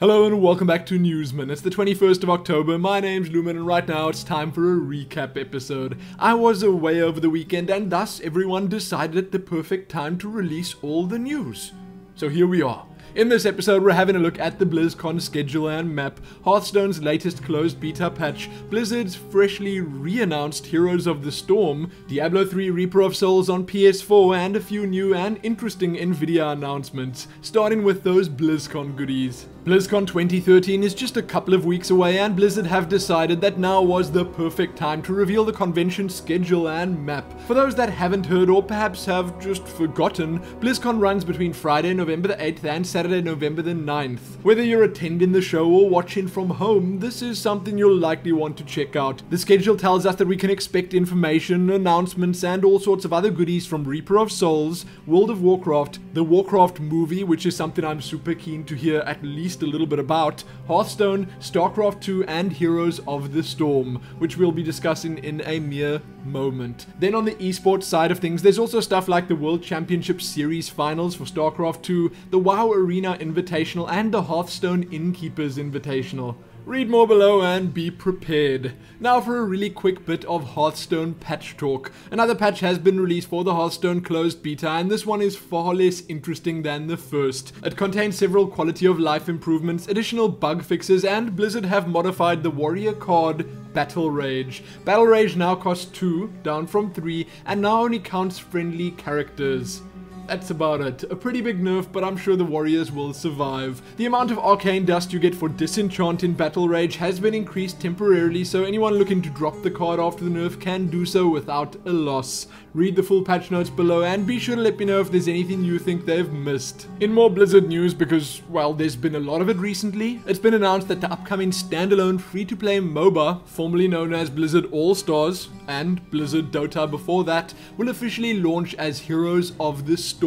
Hello and welcome back to Newsmin. It's the 21st of October. My name's Lumin and right now it's time for a recap episode. I was away over the weekend and thus everyone decided the perfect time to release all the news. So here we are. In this episode, we're having a look at the BlizzCon schedule and map, Hearthstone's latest closed beta patch, Blizzard's freshly re-announced Heroes of the Storm, Diablo 3 Reaper of Souls on PS4, and a few new and interesting Nvidia announcements, starting with those BlizzCon goodies. BlizzCon 2013 is just a couple of weeks away and Blizzard have decided that now was the perfect time to reveal the convention schedule and map. For those that haven't heard or perhaps have just forgotten, BlizzCon runs between Friday, November the 8th and Saturday, November the 9th. Whether you're attending the show or watching from home, this is something you'll likely want to check out. The schedule tells us that we can expect information, announcements, and all sorts of other goodies from Reaper of Souls, World of Warcraft, the Warcraft movie, which is something I'm super keen to hear at least a little bit about Hearthstone, StarCraft 2, and Heroes of the Storm, which we'll be discussing in a mere moment. Then on the esports side of things, there's also stuff like the World Championship Series finals for StarCraft 2, the WoW Arena Invitational, and the Hearthstone Innkeepers Invitational. Read more below and be prepared. Now for a really quick bit of Hearthstone patch talk. Another patch has been released for the Hearthstone closed beta and this one is far less interesting than the first. It contains several quality of life improvements, additional bug fixes and Blizzard have modified the warrior card Battle Rage. Battle Rage now costs 2, down from 3, and now only counts friendly characters that's about it. A pretty big nerf, but I'm sure the warriors will survive. The amount of arcane dust you get for disenchant in Battle Rage has been increased temporarily, so anyone looking to drop the card after the nerf can do so without a loss. Read the full patch notes below and be sure to let me know if there's anything you think they've missed. In more Blizzard news, because, well, there's been a lot of it recently, it's been announced that the upcoming standalone free-to-play MOBA, formerly known as Blizzard All-Stars, and Blizzard Dota before that, will officially launch as Heroes of the Storm.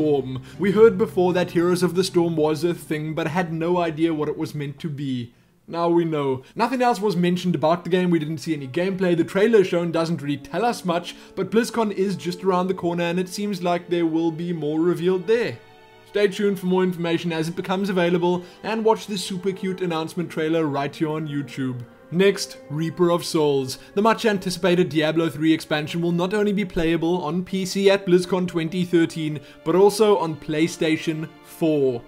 We heard before that Heroes of the Storm was a thing, but had no idea what it was meant to be. Now we know. Nothing else was mentioned about the game, we didn't see any gameplay, the trailer shown doesn't really tell us much, but BlizzCon is just around the corner and it seems like there will be more revealed there. Stay tuned for more information as it becomes available, and watch the super cute announcement trailer right here on YouTube. Next, Reaper of Souls. The much anticipated Diablo 3 expansion will not only be playable on PC at BlizzCon 2013, but also on PlayStation 4.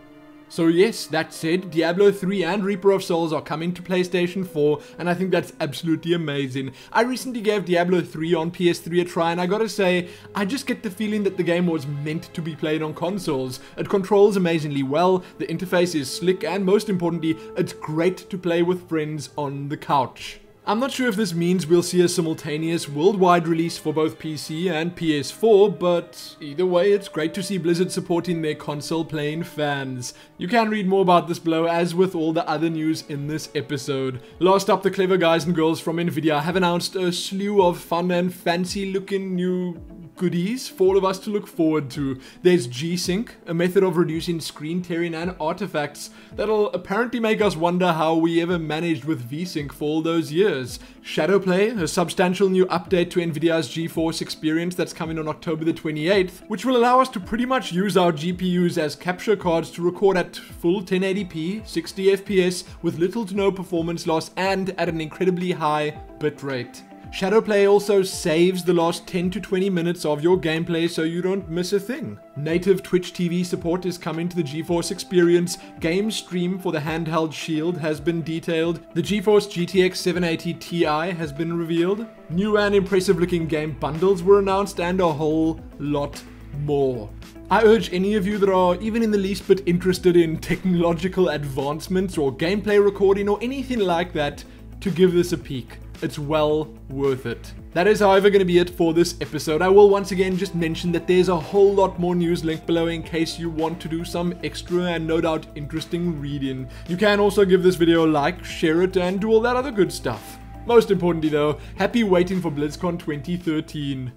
So yes, that said, Diablo 3 and Reaper of Souls are coming to PlayStation 4, and I think that's absolutely amazing. I recently gave Diablo 3 on PS3 a try, and I gotta say, I just get the feeling that the game was meant to be played on consoles. It controls amazingly well, the interface is slick, and most importantly, it's great to play with friends on the couch. I'm not sure if this means we'll see a simultaneous worldwide release for both PC and PS4, but either way, it's great to see Blizzard supporting their console playing fans. You can read more about this below, as with all the other news in this episode. Last up, the clever guys and girls from Nvidia have announced a slew of fun and fancy looking new goodies for all of us to look forward to. There's G-Sync, a method of reducing screen tearing and artifacts that'll apparently make us wonder how we ever managed with V-Sync for all those years. Shadowplay, a substantial new update to Nvidia's GeForce experience that's coming on October the 28th, which will allow us to pretty much use our GPUs as capture cards to record at full 1080p, 60 FPS, with little to no performance loss and at an incredibly high bitrate. Shadowplay also saves the last 10 to 20 minutes of your gameplay so you don't miss a thing. Native Twitch TV support is coming to the GeForce experience. Game stream for the handheld Shield has been detailed. The GeForce GTX 780 Ti has been revealed. New and impressive looking game bundles were announced and a whole lot more. I urge any of you that are even in the least bit interested in technological advancements or gameplay recording or anything like that to give this a peek. It's well worth it. That is however going to be it for this episode. I will once again just mention that there's a whole lot more news linked below in case you want to do some extra and no doubt interesting reading. You can also give this video a like, share it, and do all that other good stuff. Most importantly though, happy waiting for BlizzCon 2013.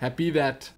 Happy that.